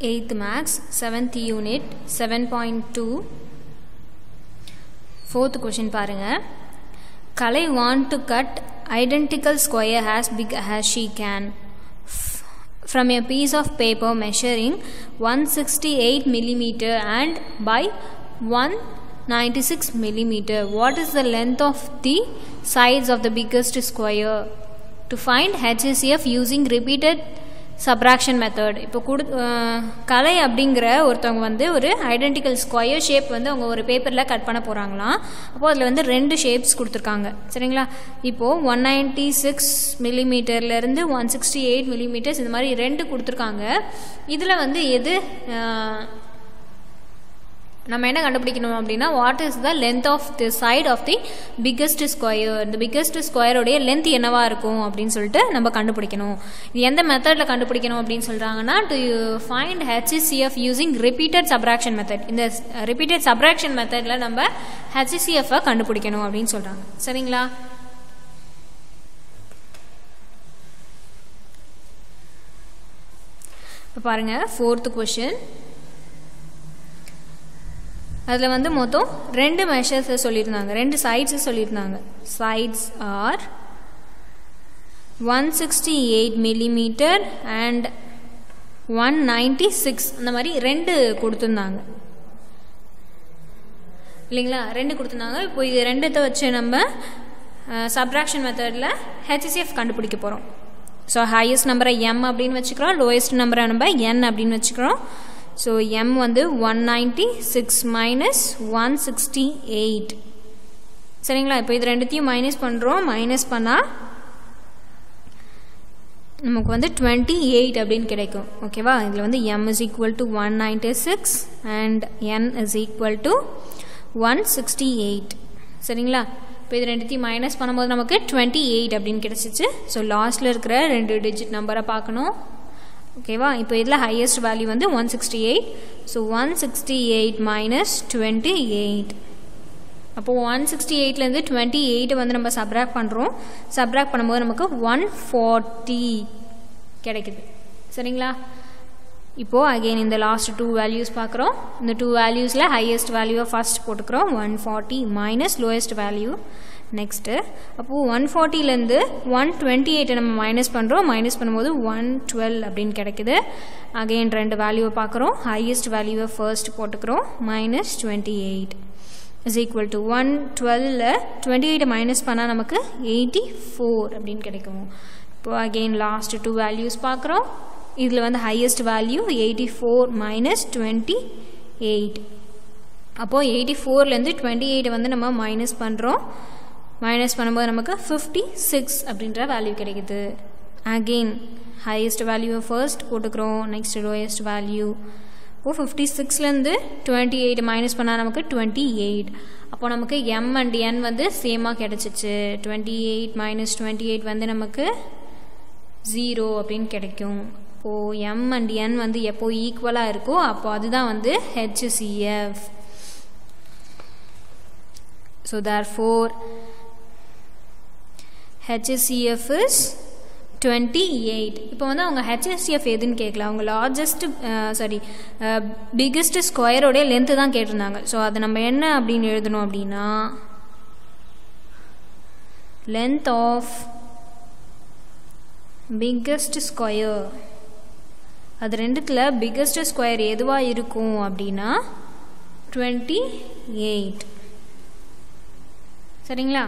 8th Max, 7th Unit, 7.2. Fourth question பாருங்க Kalai want to cut identical square as big as she can f- from a piece of paper measuring 168 millimeter and by 196 millimeter. What is the length of the sides of the biggest square? To find HCF using repeated subtraction method இப்போ கொடு கலை அப்படிங்கிற ஒருத்தவங்க வந்து ஒரு identical square shape வந்து அவங்க ஒரு பேப்பரில் கட் பண்ண போகிறாங்களாம் அப்போது அதில் வந்து ரெண்டு ஷேப்ஸ் கொடுத்துருக்காங்க. சரிங்களா? இப்போது ஒன் நைன்ட்டி சிக்ஸ் மில்லிமீட்டர்லேருந்து ஒன் சிக்ஸ்டி எயிட் மில்லிமீட்டர்ஸ் இந்த மாதிரி ரெண்டு கொடுத்துருக்காங்க. இதில் வந்து எது நம்ம என்ன கண்டுபிடிக்கணும் அப்படின்னா what is the length of the side of the biggest square இந்த பிக்கஸ்ட் ஸ்கொயருடைய லென்த் என்னவா இருக்கும் அப்படின்னு சொல்லிட்டு நம்ம கண்டுபிடிக்கணும். இது எந்த மெத்தடில் கண்டுபிடிக்கணும் அப்படின்னு சொல்கிறாங்கன்னா to find HCF using repeated subtraction method இந்த ரிப்பீட்டட் சப்ராக்ஷன் மெத்தடில் நம்ம ஹெச்சிசிஎஃப்பை கண்டுபிடிக்கணும் அப்படின்னு சொல்கிறாங்க சரிங்களா? இப்போ பாருங்கள் ஃபோர்த்து கொஷின் அதில் வந்து மொத்தம் ரெண்டு மெஷர்ஸை சொல்லியிருந்தாங்க. ரெண்டு சைட்ஸை சொல்லியிருந்தாங்க. Sides are one sixty eight millimeter and one ninety six அந்த மாதிரி ரெண்டு கொடுத்துருந்தாங்க. இல்லைங்களா? ரெண்டு கொடுத்துருந்தாங்க. இப்போ இது ரெண்டுத்தை வச்சு நம்ம சப்ராக்ஷன் மெத்தடில் ஹெச்சிசிஎஃப் கண்டுபிடிக்க போகிறோம் ஸோ ஹையஸ்ட் நம்பரை எம் அப்படின்னு வச்சுக்கிறோம். லோயஸ்ட் நம்பரை நம்ம என் அப்படின்னு வச்சுக்கிறோம். ஸோ எம் வந்து one ninety six minus one sixty eight சரிங்களா? இப்போ இது ரெண்டுத்தையும் மைனஸ் பண்ணுறோம் மைனஸ் பண்ணால் நமக்கு வந்து டுவெண்ட்டி எயிட் அப்படின்னு கிடைக்கும். ஓகேவா இதில் வந்து M is equal to one ninety six and N is equal to one sixty eight சரிங்களா? இப்போ இது ரெண்டுத்தையும் மைனஸ் பண்ணும்போது நமக்கு டுவெண்ட்டி எயிட் அப்படின்னு கிடச்சிச்சு. ஸோ லாஸ்ட்டில் இருக்கிற ரெண்டு டிஜிட் நம்பரை பார்க்கணும். ஓகேவா? இப்போ இதில் ஹையஸ்ட் வேல்யூ வந்து one sixty eight so one sixty eight minus twenty eight அப்போது ஒன் சிக்ஸ்டி எயிட்லேருந்து டுவெண்ட்டி எயிட்டை வந்து நம்ம சப்ராக்ட் பண்ணுறோம் சப்ராக்ட் பண்ணும்போது நமக்கு ஒன் ஃபார்ட்டி கிடைக்குது. சரிங்களா? இப்போது அகெயின் இந்த லாஸ்ட் டூ வேல்யூஸ் பார்க்குறோம். இந்த டூ வேல்யூஸில் ஹையஸ்ட் வேல்யூவை ஃபஸ்ட் போட்டுக்கிறோம். One forty minus lowest value next அப்போது ஒன் ஃபார்ட்டிலேருந்து ஒன் டுவெண்ட்டி எயிட்டை நம்ம மைனஸ் பண்ணுறோம் மைனஸ் பண்ணும்போது ஒன் டுவெல் அப்படின்னு கிடைக்குது. அகெயின் ரெண்டு வேல்யூவை பார்க்குறோம். ஹையஸ்ட் வேல்யூவை ஃபர்ஸ்ட் போட்டுக்கிறோம். Minus twenty eight is equal to one டுவெல்லில் twenty எயிட்டை மைனஸ் பண்ணால் நமக்கு எயிட்டி ஃபோர் அப்படின்னு கிடைக்கும். இப்போது அகெயின் லாஸ்ட் டூ வேல்யூஸ் பார்க்குறோம். இதில் வந்து highest value eighty four minus twenty eight அப்போது எயிட்டி ஃபோர்லேருந்து டுவெண்ட்டி எயிட் வந்து நம்ம மைனஸ் பண்ணுறோம் மைனஸ் பண்ணும்போது நமக்கு ஃபிஃப்டி சிக்ஸ் அப்படின்ற வேல்யூ கிடைக்குது. அகெயின் ஹையஸ்ட் வேல்யூவை ஃபர்ஸ்ட் போட்டுக்கிறோம். நெக்ஸ்ட் லோயஸ்ட் வேல்யூ இப்போ ஃபிஃப்டி சிக்ஸ்லேருந்து டுவெண்ட்டி எயிட் மைனஸ் பண்ணால் நமக்கு டுவெண்ட்டி எயிட் அப்போ நமக்கு எம் அண்ட் என் வந்து சேமாக கிடச்சிச்சு. Twenty eight minus twenty eight வந்து நமக்கு ஜீரோ அப்படின்னு கிடைக்கும். இப்போது எம் அண்ட் என் வந்து எப்போ ஈக்குவலாக இருக்கோ அப்போ அதுதான் வந்து HCF so therefore HCF is twenty eight இப்போ வந்து அவங்க ஹெச்எஸ்சிஎஃப் எதுன்னு கேட்கல அவங்க லார்ஜஸ்ட் சாரி பிக்கஸ்ட் ஸ்கொயரோடைய லென்த்து தான் கேட்டிருந்தாங்க. ஸோ அது நம்ம என்ன அப்படின்னு எழுதணும் அப்படின்னா லென்த் ஆஃப் பிக்கஸ்ட் ஸ்கொயர் அது ரெண்டுத்தில் பிக்கஸ்ட் ஸ்கொயர் எதுவாக இருக்கும் அப்படின்னா டுவெண்ட்டி எயிட் சரிங்களா?